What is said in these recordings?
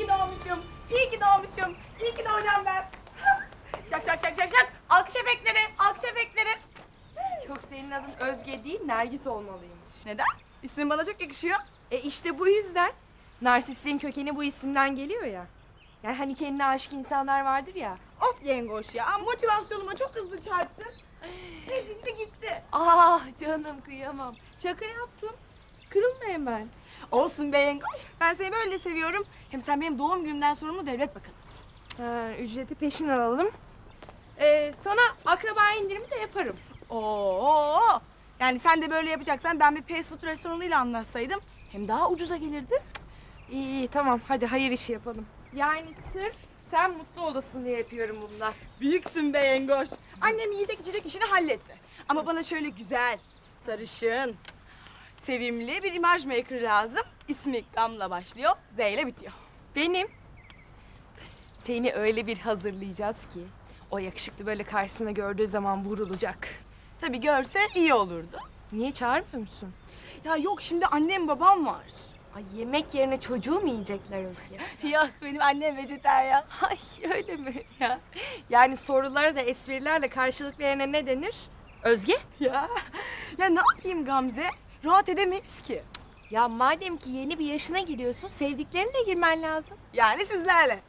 ki doğmuşum. İyi ki doğmuşum. İyi ki doğacağım ben. şak şak şak şak şak. Alkış efektleri, alkış efektleri. Yok senin adın Özge değil Nergis olmalıymış. Neden? İsmin bana çok yakışıyor. E işte bu yüzden. Narsistliğin kökeni bu isimden geliyor ya. Yani hani kendine aşık insanlar vardır ya. Of yengoş ya. Motivasyonuma çok hızlı çarptı. Ezildi gitti. Ah canım kıyamam. Şaka yaptım. Kırılma hemen. Olsun be yengoş. Ben seni böyle seviyorum. Hem sen benim doğum günümden sorumlu devlet bakanımsın. Ha, ücreti peşin alalım. Ee, sana akraba indirimi de yaparım. Oo. Yani sen de böyle yapacaksan ben bir fast food restoranıyla anlaşsaydım hem daha ucuza gelirdi. İyi iyi tamam hadi hayır işi yapalım. Yani sırf sen mutlu olasın diye yapıyorum bunlar. Büyüksün be yengoş. Annem yiyecek içecek işini halletti. Ama bana şöyle güzel, sarışın, sevimli bir imaj maker lazım. İsmi Gam'la başlıyor, Z ile bitiyor. Benim. Seni öyle bir hazırlayacağız ki o yakışıklı böyle karşısına gördüğü zaman vurulacak. Tabii görse iyi olurdu. Niye çağırmıyor musun? Ya yok şimdi annem babam var. Ay yemek yerine çocuğu mu yiyecekler Özge? Yok benim annem vejetaryen. Ay öyle mi? Ya. Yani sorulara da esprilerle karşılık verene ne denir? Özge? Ya. Ya ne yapayım Gamze? Rahat edemeyiz ki. Ya madem ki yeni bir yaşına giriyorsun sevdiklerinle girmen lazım. Yani sizlerle.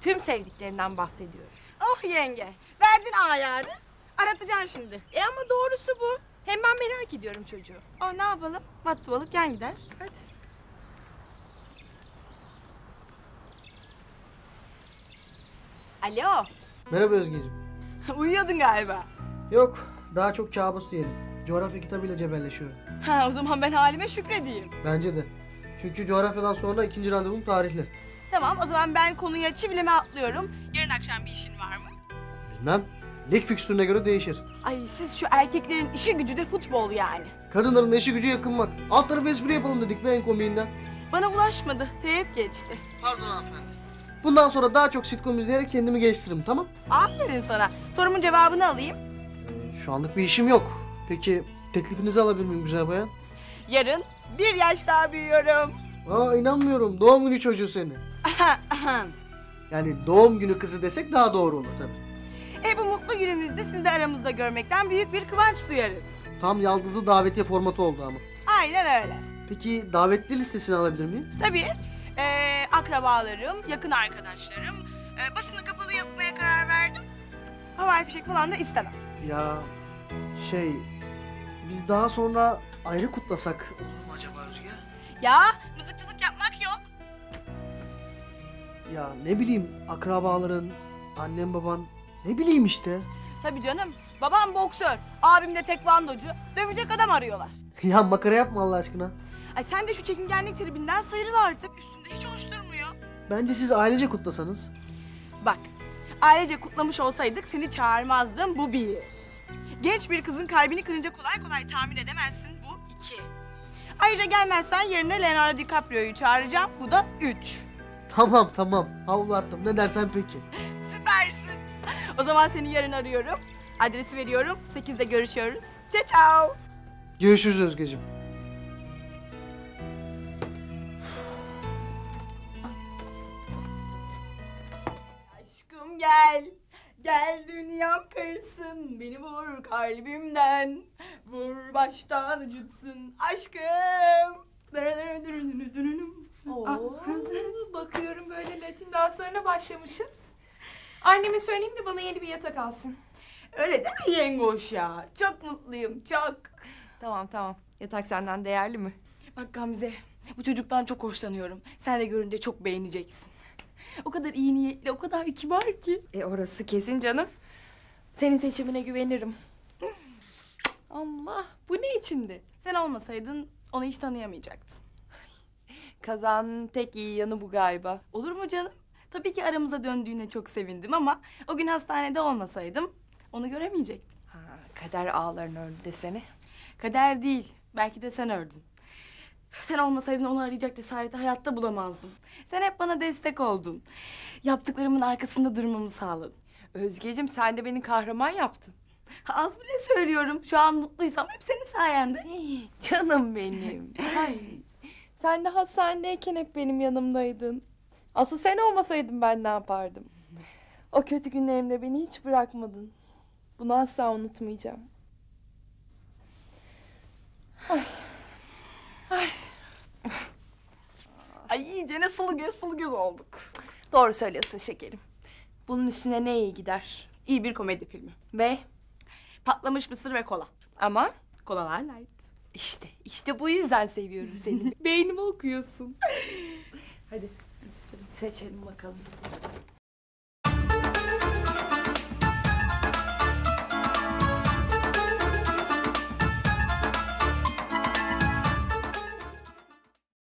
Tüm sevdiklerinden bahsediyorum. Oh yenge. Verdin ayarı. Aratacaksın şimdi. E ama doğrusu bu. Hem ben merak ediyorum çocuğu. O ne yapalım? Battı balık yan gider. Hadi. Alo. Merhaba Özgeciğim. Uyuyordun galiba. Yok, daha çok kabus diyelim. Coğrafya kitabıyla cebelleşiyorum. Ha o zaman ben halime şükredeyim. Bence de. Çünkü coğrafyadan sonra ikinci randevum tarihli. Tamam o zaman ben konuyu açıp bileme atlıyorum. Yarın akşam bir işin var mı? Bilmem. Lig fikstürüne göre değişir. Ay siz şu erkeklerin işi gücü de futbol yani. Kadınların eşi gücü yakınmak. Alt tarafı espri yapalım dedik be en komiğinden. Bana ulaşmadı. Teğet geçti. Pardon hanımefendi. Bundan sonra daha çok sitcom izleyerek kendimi geliştiririm tamam? Aferin sana. Sorumun cevabını alayım. Ee, şu anlık bir işim yok. Peki teklifinizi alabilir miyim güzel bayan? Yarın bir yaş daha büyüyorum. Aa inanmıyorum. Doğum günü çocuğu seni. Yani doğum günü kızı desek daha doğru olur tabii. e bu mutlu günümüzde sizi de aramızda görmekten büyük bir kıvanç duyarız. Tam yaldızlı davetiye formatı oldu ama. Aynen öyle. Peki davetli listesini alabilir miyim? Tabii eee, akrabalarım, yakın arkadaşlarım, eee, basını kapalı yapmaya karar verdim. Havai fişek falan da istemem. Ya şey biz daha sonra ayrı kutlasak olur mu acaba Özge? Ya mızıkçılık yapmak yok. Ya ne bileyim akrabaların, annem baban ne bileyim işte. Tabii canım. Babam boksör, abim de tekvandocu. Dövecek adam arıyorlar. ya makara yapma Allah aşkına. Ay sen de şu çekingenlik tribinden sıyrıl artık. Üstünde hiç hoş durmuyor. Bence siz ailece kutlasanız. Bak, ailece kutlamış olsaydık seni çağırmazdım. Bu bir. Genç bir kızın kalbini kırınca kolay kolay tahmin edemezsin. Bu iki. Ayrıca gelmezsen yerine Leonardo DiCaprio'yu çağıracağım. Bu da üç. Tamam tamam havlu attım ne dersen peki. Süpersin. O zaman seni yarın arıyorum. Adresi veriyorum. Sekizde görüşüyoruz. Ciao ciao. Görüşürüz Özgeciğim. Aşkım gel. Gel dünyam kırsın. Beni vur kalbimden. Vur baştan acıtsın. Aşkım. Oo, bakıyorum böyle Latin danslarına başlamışız. Anneme söyleyeyim de bana yeni bir yatak alsın. Öyle deme yengoş ya. Çok mutluyum çok. Tamam tamam. Yatak senden değerli mi? Bak Gamze, bu çocuktan çok hoşlanıyorum. Sen de görünce çok beğeneceksin. O kadar iyi niyetli, o kadar kibar ki. E orası kesin canım. Senin seçimine güvenirim. Allah bu ne içindi? Sen olmasaydın onu hiç tanıyamayacaktım. Kazanın tek iyi yanı bu galiba. Olur mu canım? Tabii ki aramıza döndüğüne çok sevindim ama o gün hastanede olmasaydım onu göremeyecektim. Ha, kader ağlarını ördü desene. Kader değil, belki de sen ördün. Sen olmasaydın onu arayacak cesareti hayatta bulamazdım. Sen hep bana destek oldun. Yaptıklarımın arkasında durmamı sağladın. Özgecim sen de beni kahraman yaptın. Az bile söylüyorum. Şu an mutluysam hep senin sayende. Canım benim. Ay. Sen de hastanedeyken hep benim yanımdaydın. Asıl sen olmasaydın ben ne yapardım? O kötü günlerimde beni hiç bırakmadın. Bunu asla unutmayacağım. Ay iyice ne sulu göz sulu göz olduk. Doğru söylüyorsun şekerim. Bunun üstüne ne iyi gider. İyi bir komedi filmi. Ve Patlamış mısır ve kola. ama Kolalar light. işte işte bu yüzden seviyorum seni. Beynimi okuyorsun. Hadi seçelim bakalım.